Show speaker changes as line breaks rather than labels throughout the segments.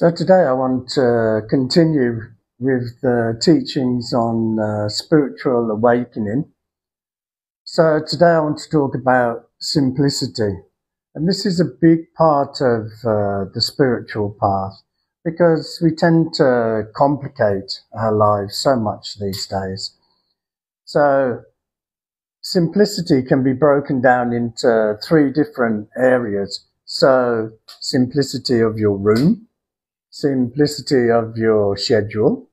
So today I want to continue with the teachings on uh, spiritual awakening. So today I want to talk about simplicity. And this is a big part of uh, the spiritual path because we tend to complicate our lives so much these days. So simplicity can be broken down into three different areas. So simplicity of your room, simplicity of your schedule,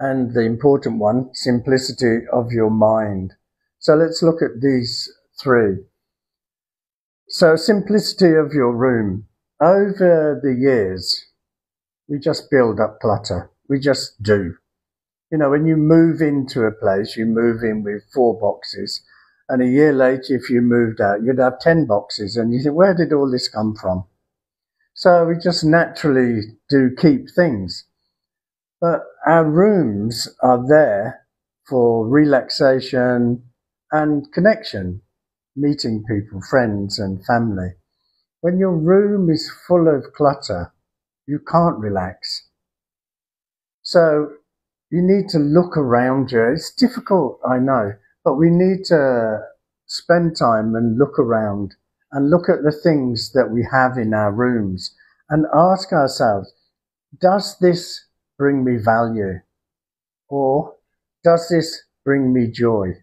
and the important one, simplicity of your mind. So let's look at these three. So simplicity of your room. Over the years, we just build up clutter. We just do. You know, when you move into a place, you move in with four boxes. And a year later, if you moved out, you'd have 10 boxes. And you think, where did all this come from? So we just naturally do keep things. But our rooms are there for relaxation and connection, meeting people, friends and family. When your room is full of clutter, you can't relax. So you need to look around you. It's difficult, I know, but we need to spend time and look around and look at the things that we have in our rooms and ask ourselves, does this bring me value? Or does this bring me joy?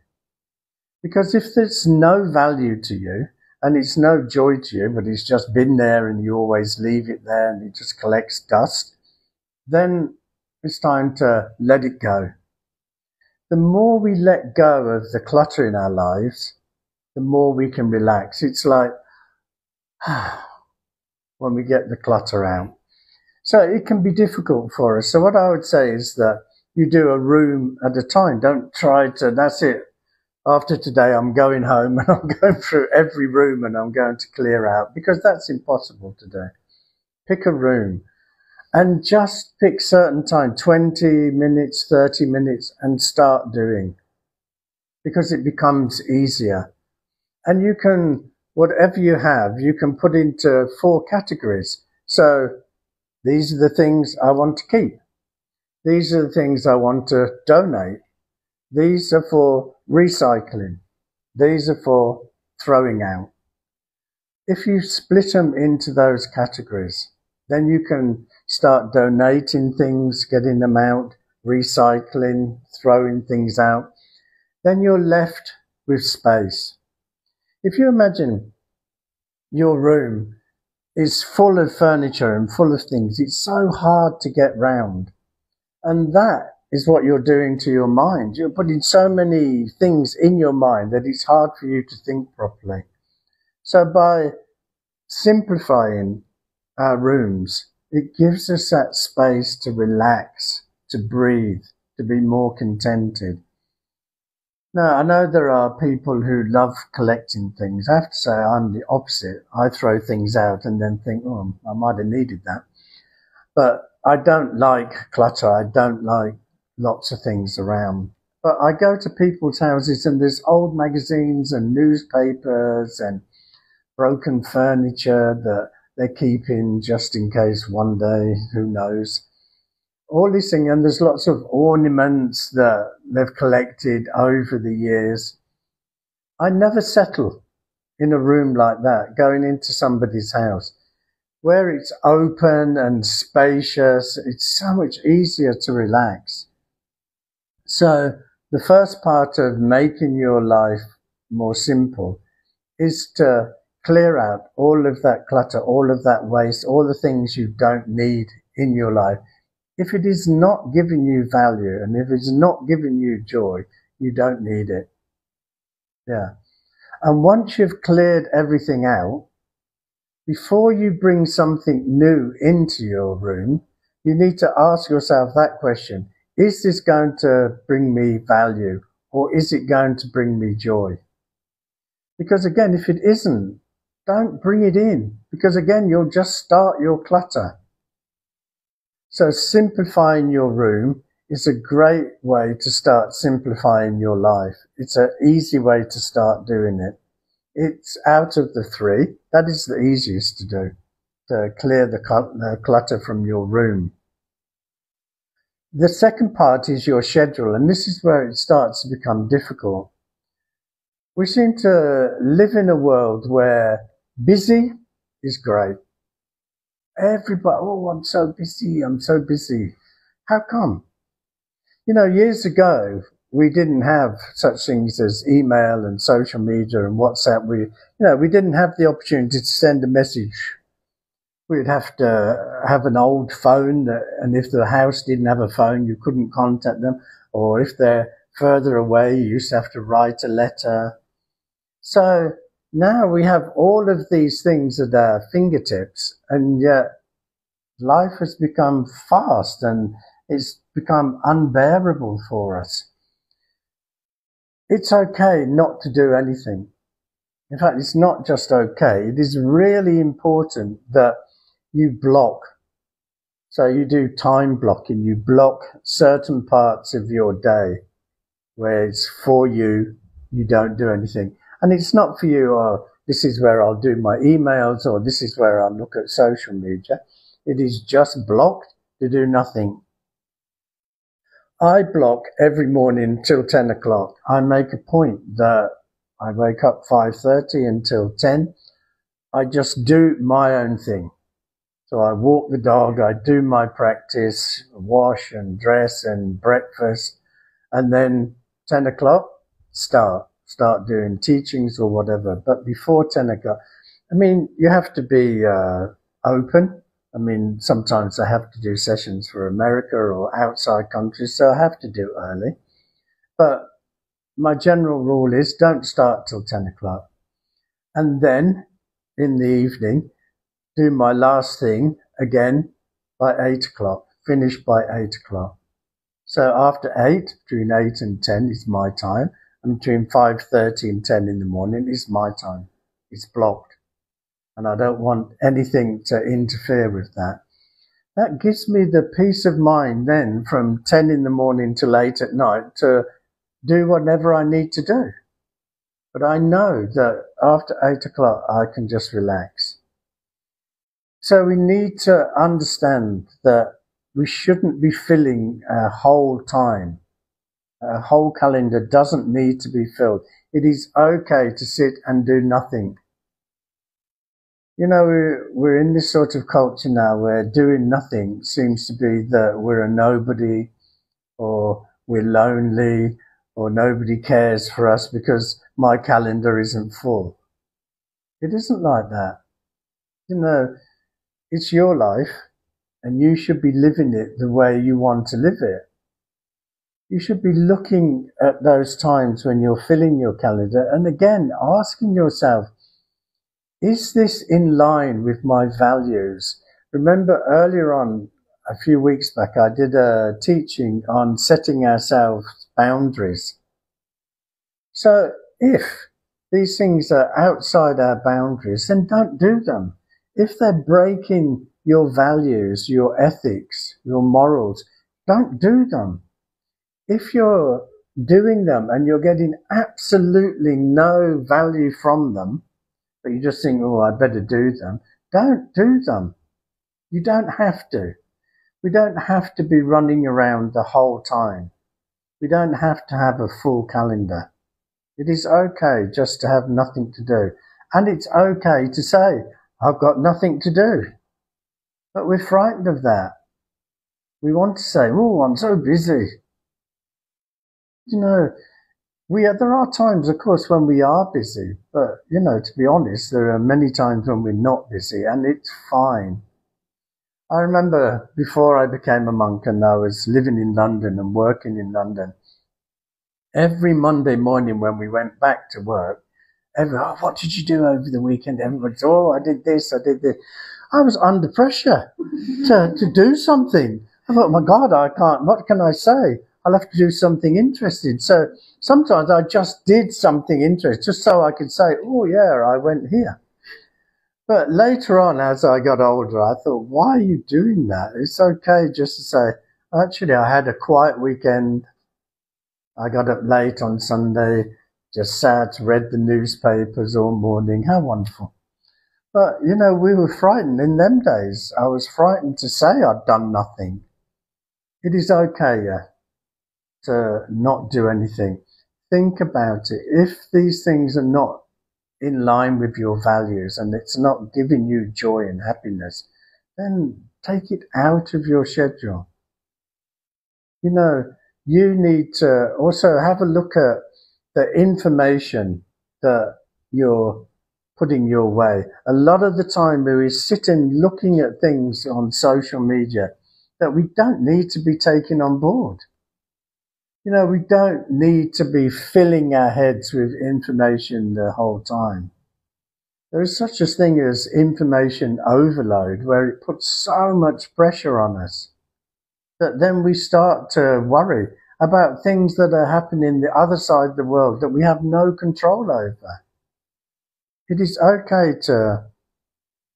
Because if there's no value to you and it's no joy to you, but it's just been there and you always leave it there and it just collects dust, then it's time to let it go. The more we let go of the clutter in our lives, the more we can relax. It's like, when we get the clutter out. So it can be difficult for us. So what I would say is that you do a room at a time. Don't try to, that's it. After today, I'm going home and I'm going through every room and I'm going to clear out because that's impossible today. Pick a room and just pick certain time, 20 minutes, 30 minutes and start doing because it becomes easier. And you can whatever you have, you can put into four categories. So these are the things I want to keep. These are the things I want to donate. These are for recycling. These are for throwing out. If you split them into those categories, then you can start donating things, getting them out, recycling, throwing things out. Then you're left with space. If you imagine your room is full of furniture and full of things, it's so hard to get round. And that is what you're doing to your mind. You're putting so many things in your mind that it's hard for you to think properly. So by simplifying our rooms, it gives us that space to relax, to breathe, to be more contented. No, I know there are people who love collecting things. I have to say I'm the opposite. I throw things out and then think, oh, I might have needed that. But I don't like clutter. I don't like lots of things around. But I go to people's houses and there's old magazines and newspapers and broken furniture that they're keeping just in case one day, who knows all these things, and there's lots of ornaments that they've collected over the years. I never settle in a room like that, going into somebody's house where it's open and spacious. It's so much easier to relax. So the first part of making your life more simple is to clear out all of that clutter, all of that waste, all the things you don't need in your life if it is not giving you value and if it's not giving you joy, you don't need it. Yeah. And once you've cleared everything out, before you bring something new into your room, you need to ask yourself that question. Is this going to bring me value or is it going to bring me joy? Because again, if it isn't, don't bring it in because again, you'll just start your clutter. So simplifying your room is a great way to start simplifying your life. It's an easy way to start doing it. It's out of the three. That is the easiest to do. to clear the, clutter from your room. The second part is your schedule, and this is where it starts to become difficult. We seem to live in a world where busy is great. Everybody, oh, I'm so busy, I'm so busy. How come? You know, years ago, we didn't have such things as email and social media and WhatsApp. We, you know, we didn't have the opportunity to send a message. We'd have to have an old phone, that, and if the house didn't have a phone, you couldn't contact them. Or if they're further away, you used to have to write a letter. So now we have all of these things at our fingertips, and yet life has become fast and it's become unbearable for us. It's okay not to do anything. In fact, it's not just okay. It is really important that you block. So you do time blocking. You block certain parts of your day where it's for you. You don't do anything. And it's not for you, oh, this is where I'll do my emails, or this is where I'll look at social media. It is just blocked to do nothing. I block every morning till 10 o'clock. I make a point that I wake up 5.30 until 10. I just do my own thing. So I walk the dog, I do my practice, wash and dress and breakfast, and then 10 o'clock, start, start doing teachings or whatever. But before 10 o'clock, I mean, you have to be uh, open I mean, sometimes I have to do sessions for America or outside countries, so I have to do early. But my general rule is don't start till 10 o'clock. And then in the evening, do my last thing again by 8 o'clock, finish by 8 o'clock. So after 8, between 8 and 10 is my time, and between 5.30 and 10 in the morning is my time. It's blocked and I don't want anything to interfere with that. That gives me the peace of mind then from 10 in the morning to late at night to do whatever I need to do. But I know that after 8 o'clock I can just relax. So we need to understand that we shouldn't be filling a whole time. A whole calendar doesn't need to be filled. It is okay to sit and do nothing you know, we're, we're in this sort of culture now where doing nothing seems to be that we're a nobody or we're lonely or nobody cares for us because my calendar isn't full. It isn't like that. You know, it's your life and you should be living it the way you want to live it. You should be looking at those times when you're filling your calendar and again asking yourself, is this in line with my values? Remember earlier on, a few weeks back, I did a teaching on setting ourselves boundaries. So if these things are outside our boundaries, then don't do them. If they're breaking your values, your ethics, your morals, don't do them. If you're doing them and you're getting absolutely no value from them, but you just think, oh, I better do them. Don't do them. You don't have to. We don't have to be running around the whole time. We don't have to have a full calendar. It is okay just to have nothing to do. And it's okay to say, I've got nothing to do. But we're frightened of that. We want to say, oh, I'm so busy. You know, we are, there are times, of course, when we are busy, but you know, to be honest, there are many times when we're not busy, and it's fine. I remember before I became a monk and I was living in London and working in London. Every Monday morning when we went back to work, every, oh, what did you do over the weekend? Everybody's, oh, I did this, I did this. I was under pressure to, to do something. I thought, my God, I can't, what can I say? I'll have to do something interesting. So sometimes I just did something interesting just so I could say, oh, yeah, I went here. But later on, as I got older, I thought, why are you doing that? It's okay just to say, actually, I had a quiet weekend. I got up late on Sunday, just sat, read the newspapers all morning. How wonderful. But, you know, we were frightened in them days. I was frightened to say I'd done nothing. It is okay yeah, to not do anything. Think about it. If these things are not in line with your values and it's not giving you joy and happiness, then take it out of your schedule. You know, you need to also have a look at the information that you're putting your way. A lot of the time we sit sitting looking at things on social media that we don't need to be taking on board. You know, we don't need to be filling our heads with information the whole time. There is such a thing as information overload where it puts so much pressure on us that then we start to worry about things that are happening the other side of the world that we have no control over. It is okay to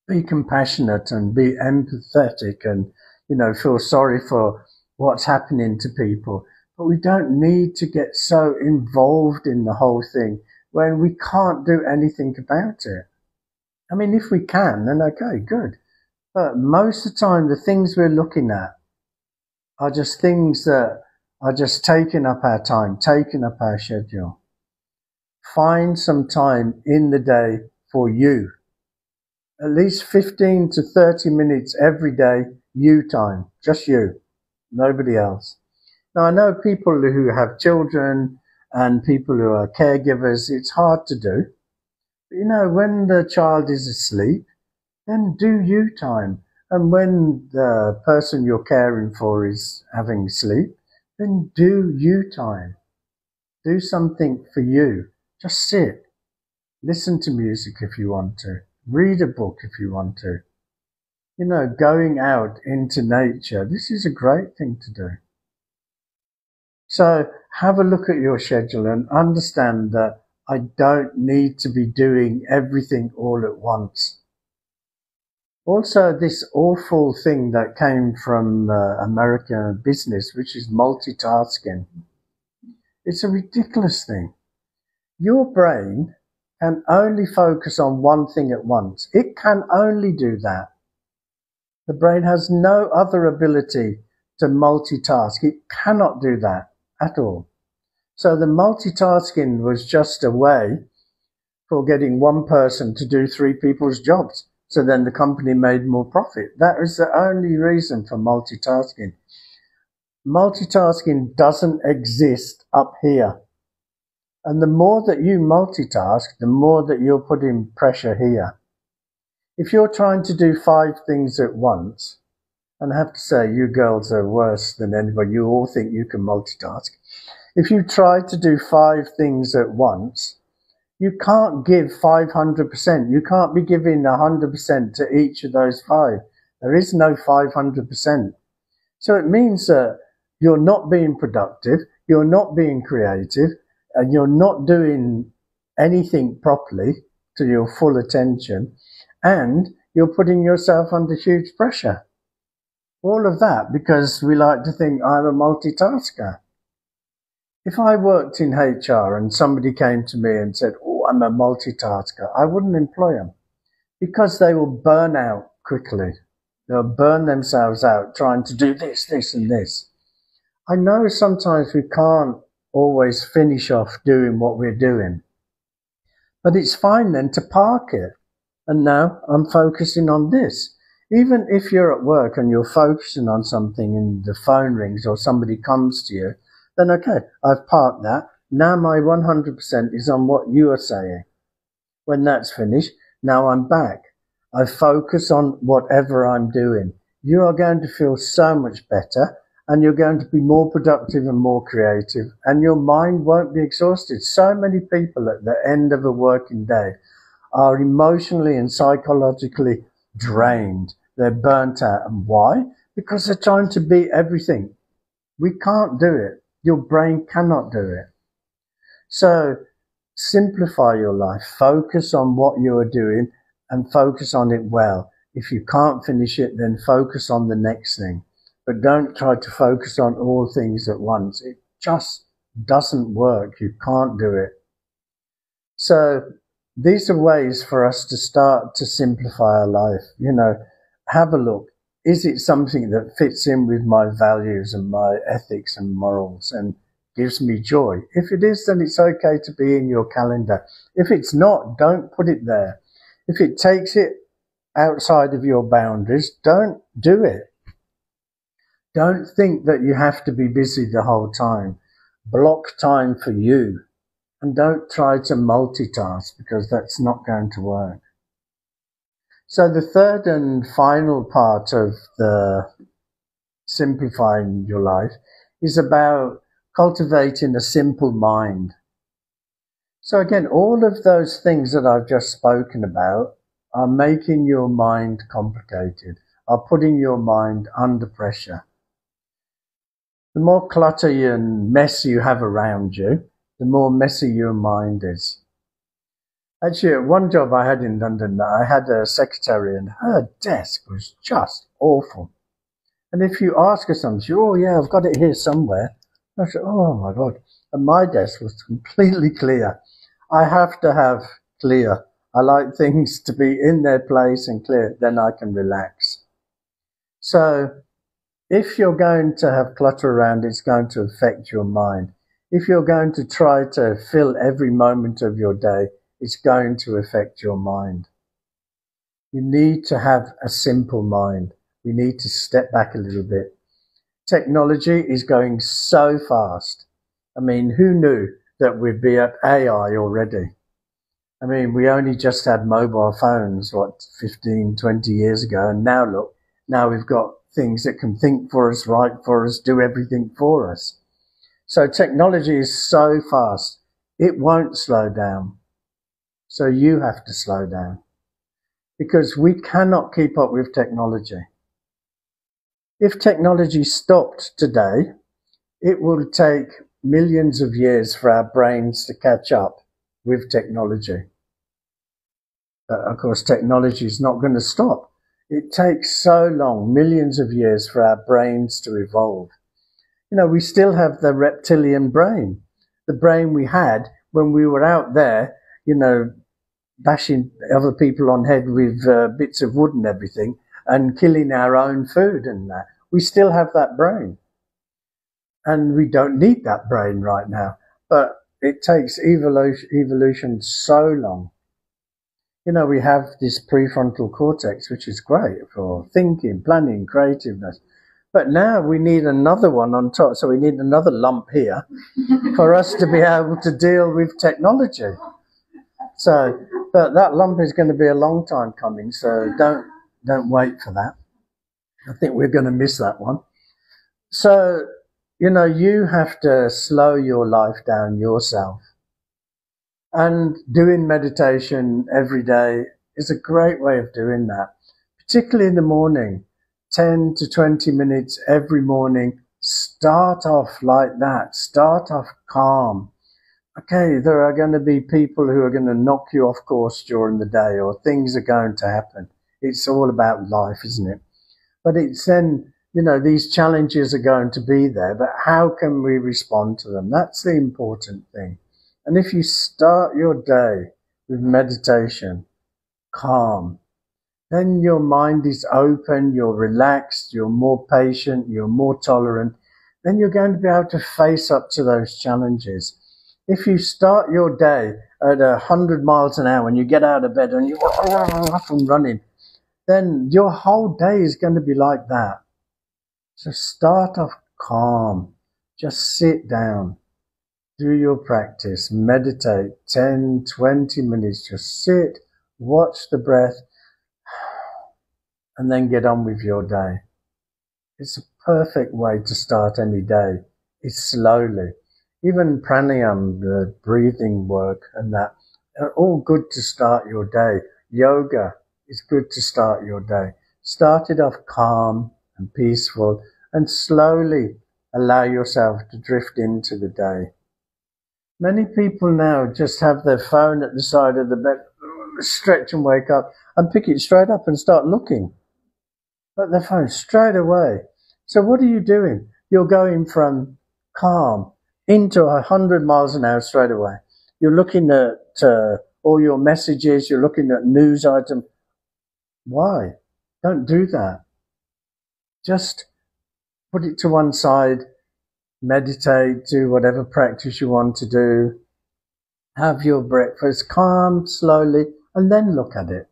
be compassionate and be empathetic and, you know, feel sorry for what's happening to people. But we don't need to get so involved in the whole thing when we can't do anything about it. I mean, if we can, then okay, good. But most of the time, the things we're looking at are just things that are just taking up our time, taking up our schedule. Find some time in the day for you. At least 15 to 30 minutes every day, you time, just you, nobody else. Now, I know people who have children and people who are caregivers, it's hard to do. But you know, when the child is asleep, then do you time. And when the person you're caring for is having sleep, then do you time. Do something for you. Just sit. Listen to music if you want to. Read a book if you want to. You know, going out into nature, this is a great thing to do. So have a look at your schedule and understand that I don't need to be doing everything all at once. Also, this awful thing that came from uh, American business, which is multitasking. It's a ridiculous thing. Your brain can only focus on one thing at once. It can only do that. The brain has no other ability to multitask. It cannot do that at all. So the multitasking was just a way for getting one person to do three people's jobs. So then the company made more profit. That is the only reason for multitasking. Multitasking doesn't exist up here. And the more that you multitask, the more that you're putting pressure here. If you're trying to do five things at once, and I have to say, you girls are worse than anybody. You all think you can multitask. If you try to do five things at once, you can't give 500%. You can't be giving 100% to each of those five. There is no 500%. So it means that you're not being productive, you're not being creative, and you're not doing anything properly to your full attention, and you're putting yourself under huge pressure. All of that because we like to think I'm a multitasker. If I worked in HR and somebody came to me and said, Oh, I'm a multitasker. I wouldn't employ them because they will burn out quickly. They'll burn themselves out trying to do this, this, and this. I know sometimes we can't always finish off doing what we're doing, but it's fine then to park it. And now I'm focusing on this. Even if you're at work and you're focusing on something and the phone rings or somebody comes to you, then okay, I've parked that. Now my 100% is on what you are saying. When that's finished, now I'm back. I focus on whatever I'm doing. You are going to feel so much better and you're going to be more productive and more creative and your mind won't be exhausted. So many people at the end of a working day are emotionally and psychologically drained. They're burnt out. And why? Because they're trying to be everything. We can't do it. Your brain cannot do it. So simplify your life, focus on what you are doing and focus on it well. If you can't finish it, then focus on the next thing. But don't try to focus on all things at once. It just doesn't work. You can't do it. So these are ways for us to start to simplify our life. You know, have a look. Is it something that fits in with my values and my ethics and morals and gives me joy? If it is, then it's okay to be in your calendar. If it's not, don't put it there. If it takes it outside of your boundaries, don't do it. Don't think that you have to be busy the whole time. Block time for you and don't try to multitask because that's not going to work. So the third and final part of the simplifying your life is about cultivating a simple mind. So again, all of those things that I've just spoken about are making your mind complicated, are putting your mind under pressure. The more clutter and mess you have around you, the more messy your mind is. Actually, one job I had in London, I had a secretary and her desk was just awful. And if you ask her something, oh yeah, I've got it here somewhere. I said, oh my God. And my desk was completely clear. I have to have clear. I like things to be in their place and clear, then I can relax. So if you're going to have clutter around, it's going to affect your mind. If you're going to try to fill every moment of your day, it's going to affect your mind. You need to have a simple mind. We need to step back a little bit. Technology is going so fast. I mean, who knew that we'd be at AI already? I mean, we only just had mobile phones, what, 15, 20 years ago. And now look, now we've got things that can think for us, write for us, do everything for us. So technology is so fast, it won't slow down. So you have to slow down because we cannot keep up with technology. If technology stopped today, it will take millions of years for our brains to catch up with technology. But of course, technology is not going to stop. It takes so long, millions of years for our brains to evolve you know, we still have the reptilian brain, the brain we had when we were out there, you know, bashing other people on head with uh, bits of wood and everything and killing our own food and that. We still have that brain. And we don't need that brain right now. But it takes evolution, evolution so long. You know, we have this prefrontal cortex, which is great for thinking, planning, creativeness. But now we need another one on top. So we need another lump here for us to be able to deal with technology. So, but that lump is going to be a long time coming. So don't, don't wait for that. I think we're going to miss that one. So, you know, you have to slow your life down yourself. And doing meditation every day is a great way of doing that, particularly in the morning 10 to 20 minutes every morning. Start off like that. Start off calm. Okay, there are going to be people who are going to knock you off course during the day or things are going to happen. It's all about life, isn't it? But it's then, you know, these challenges are going to be there, but how can we respond to them? That's the important thing. And if you start your day with meditation, calm, then your mind is open, you're relaxed, you're more patient, you're more tolerant, then you're going to be able to face up to those challenges. If you start your day at a hundred miles an hour and you get out of bed and you're off and running, then your whole day is going to be like that. So start off calm. Just sit down. Do your practice. Meditate 10, 20 minutes. Just sit, watch the breath and then get on with your day. It's a perfect way to start any day. It's slowly. Even pranayam, the breathing work and that are all good to start your day. Yoga is good to start your day. Start it off calm and peaceful and slowly allow yourself to drift into the day. Many people now just have their phone at the side of the bed, stretch and wake up and pick it straight up and start looking at the phone straight away. So what are you doing? You're going from calm into a hundred miles an hour straight away. You're looking at uh, all your messages, you're looking at news items. Why? Don't do that. Just put it to one side, meditate, do whatever practice you want to do, have your breakfast, calm, slowly, and then look at it.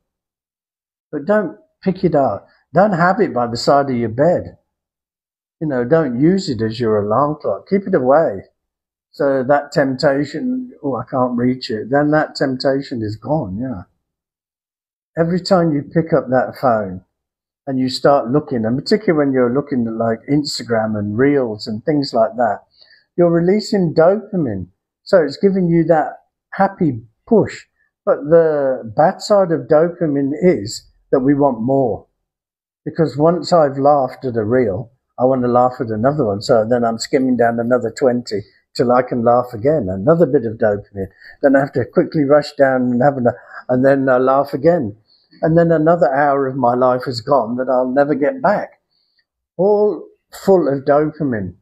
But don't pick it up. Don't have it by the side of your bed. You know, don't use it as your alarm clock. Keep it away. So that temptation, oh, I can't reach it, then that temptation is gone, yeah. Every time you pick up that phone and you start looking, and particularly when you're looking at like Instagram and Reels and things like that, you're releasing dopamine. So it's giving you that happy push. But the bad side of dopamine is that we want more. Because once I've laughed at a reel, I want to laugh at another one. So then I'm skimming down another 20 till I can laugh again. Another bit of dopamine. Then I have to quickly rush down and have a, and then I laugh again. And then another hour of my life is gone that I'll never get back. All full of dopamine.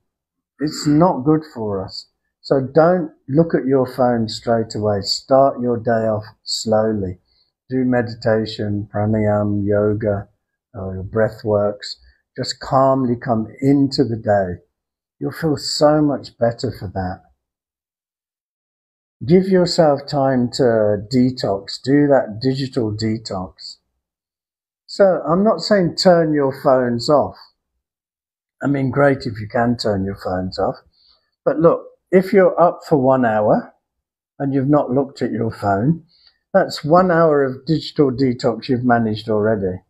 It's not good for us. So don't look at your phone straight away. Start your day off slowly. Do meditation, pranayam, yoga, or your breath works. Just calmly come into the day. You'll feel so much better for that. Give yourself time to detox. Do that digital detox. So I'm not saying turn your phones off. I mean, great if you can turn your phones off. But look, if you're up for one hour and you've not looked at your phone, that's one hour of digital detox you've managed already.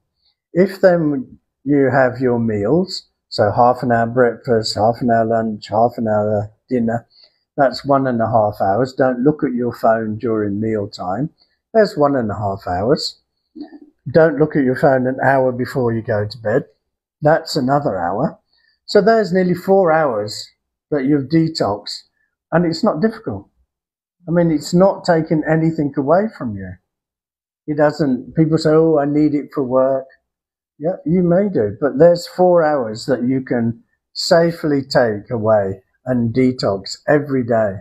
If then you have your meals, so half an hour breakfast, half an hour lunch, half an hour dinner, that's one and a half hours. Don't look at your phone during meal time. There's one and a half hours. Don't look at your phone an hour before you go to bed. That's another hour. So there's nearly four hours that you've detoxed and it's not difficult. I mean, it's not taking anything away from you. It doesn't, people say, oh, I need it for work. Yeah, you may do, but there's four hours that you can safely take away and detox every day.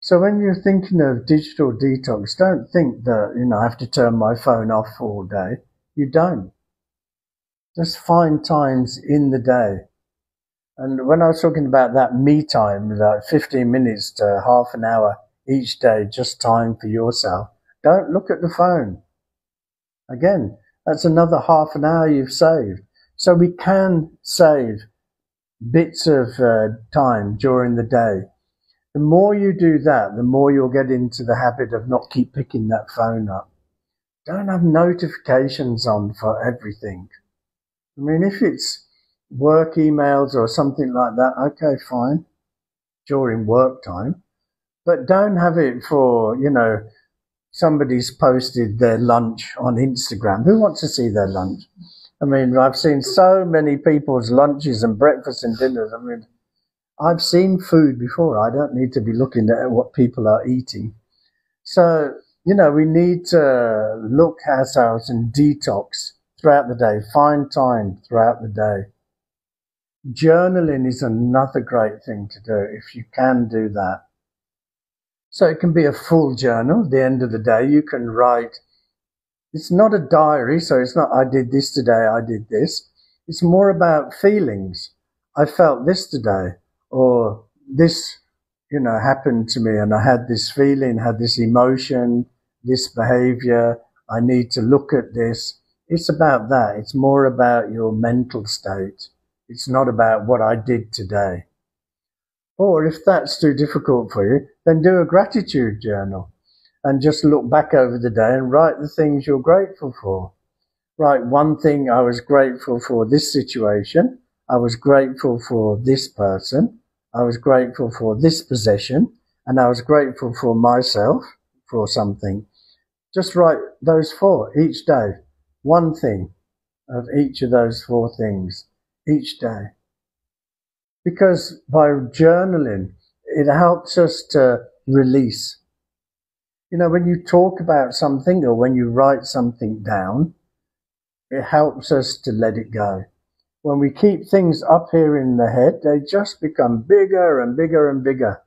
So when you're thinking of digital detox, don't think that, you know, I have to turn my phone off all day. You don't. Just find times in the day and when I was talking about that me time, like 15 minutes to half an hour each day, just time for yourself, don't look at the phone. Again, that's another half an hour you've saved. So we can save bits of uh, time during the day. The more you do that, the more you'll get into the habit of not keep picking that phone up. Don't have notifications on for everything. I mean, if it's work emails or something like that, okay, fine, during work time. But don't have it for, you know, somebody's posted their lunch on Instagram. Who wants to see their lunch? I mean, I've seen so many people's lunches and breakfasts and dinners. I mean, I've seen food before. I don't need to be looking at what people are eating. So, you know, we need to look ourselves and detox throughout the day, find time throughout the day Journaling is another great thing to do if you can do that. So it can be a full journal. At the end of the day, you can write. It's not a diary, so it's not, I did this today, I did this. It's more about feelings. I felt this today, or this, you know, happened to me, and I had this feeling, had this emotion, this behavior. I need to look at this. It's about that. It's more about your mental state. It's not about what I did today. Or if that's too difficult for you, then do a gratitude journal and just look back over the day and write the things you're grateful for. Write one thing I was grateful for this situation. I was grateful for this person. I was grateful for this possession and I was grateful for myself for something. Just write those four each day. One thing of each of those four things each day. Because by journaling, it helps us to release. You know, when you talk about something or when you write something down, it helps us to let it go. When we keep things up here in the head, they just become bigger and bigger and bigger.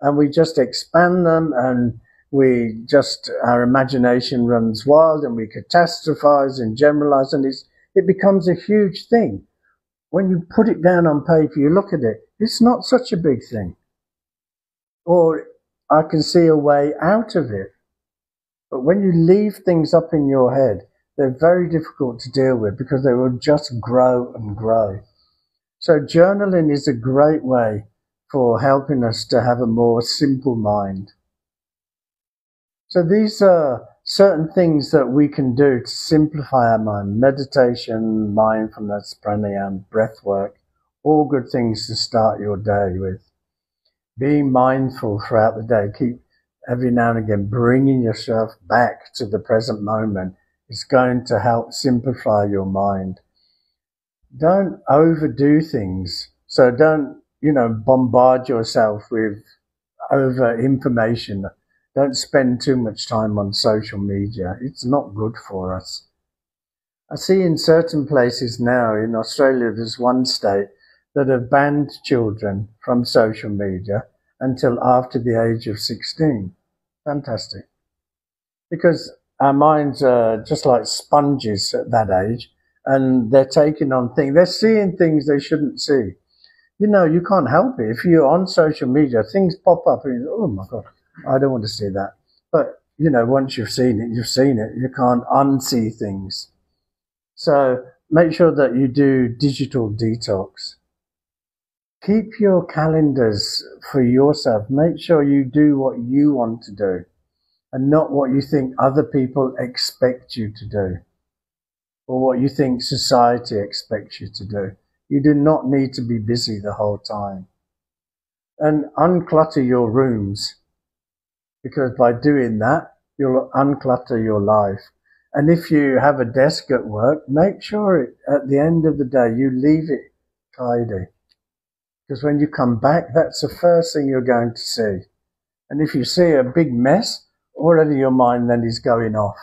And we just expand them and we just, our imagination runs wild and we catastrophize and generalize and it becomes a huge thing. When you put it down on paper, you look at it, it's not such a big thing. Or I can see a way out of it. But when you leave things up in your head, they're very difficult to deal with because they will just grow and grow. So journaling is a great way for helping us to have a more simple mind. So these are certain things that we can do to simplify our mind. Meditation, mindfulness, pranayama, breath work, all good things to start your day with. Being mindful throughout the day. Keep every now and again bringing yourself back to the present moment is going to help simplify your mind. Don't overdo things. So don't, you know, bombard yourself with over information. Don't spend too much time on social media. It's not good for us. I see in certain places now in Australia, there's one state that have banned children from social media until after the age of 16. Fantastic. Because our minds are just like sponges at that age and they're taking on things, they're seeing things they shouldn't see. You know, you can't help it. If you're on social media, things pop up and oh my God, I don't want to see that. But, you know, once you've seen it, you've seen it. You can't unsee things. So make sure that you do digital detox. Keep your calendars for yourself. Make sure you do what you want to do and not what you think other people expect you to do or what you think society expects you to do. You do not need to be busy the whole time. And unclutter your rooms because by doing that, you'll unclutter your life. And if you have a desk at work, make sure it, at the end of the day you leave it tidy. Because when you come back, that's the first thing you're going to see. And if you see a big mess, already your mind then is going off.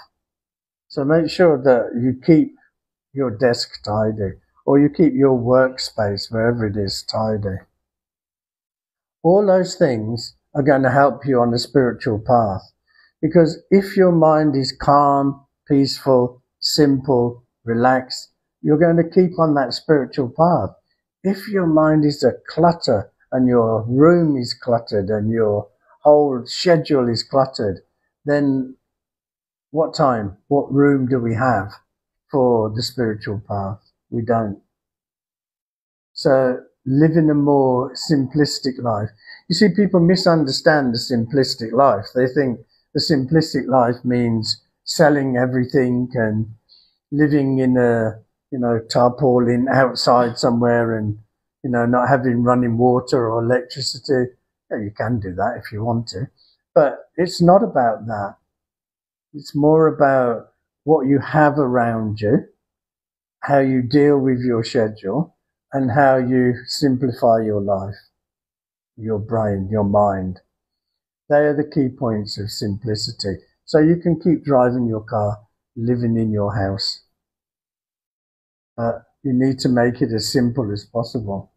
So make sure that you keep your desk tidy or you keep your workspace wherever it is tidy. All those things are going to help you on the spiritual path. Because if your mind is calm, peaceful, simple, relaxed, you're going to keep on that spiritual path if your mind is a clutter and your room is cluttered and your whole schedule is cluttered, then what time, what room do we have for the spiritual path? We don't. So living a more simplistic life. You see, people misunderstand the simplistic life. They think the simplistic life means selling everything and living in a you know, tarpaulin outside somewhere and, you know, not having running water or electricity. Yeah, you can do that if you want to, but it's not about that. It's more about what you have around you, how you deal with your schedule, and how you simplify your life, your brain, your mind. They are the key points of simplicity. So you can keep driving your car, living in your house. Uh, you need to make it as simple as possible.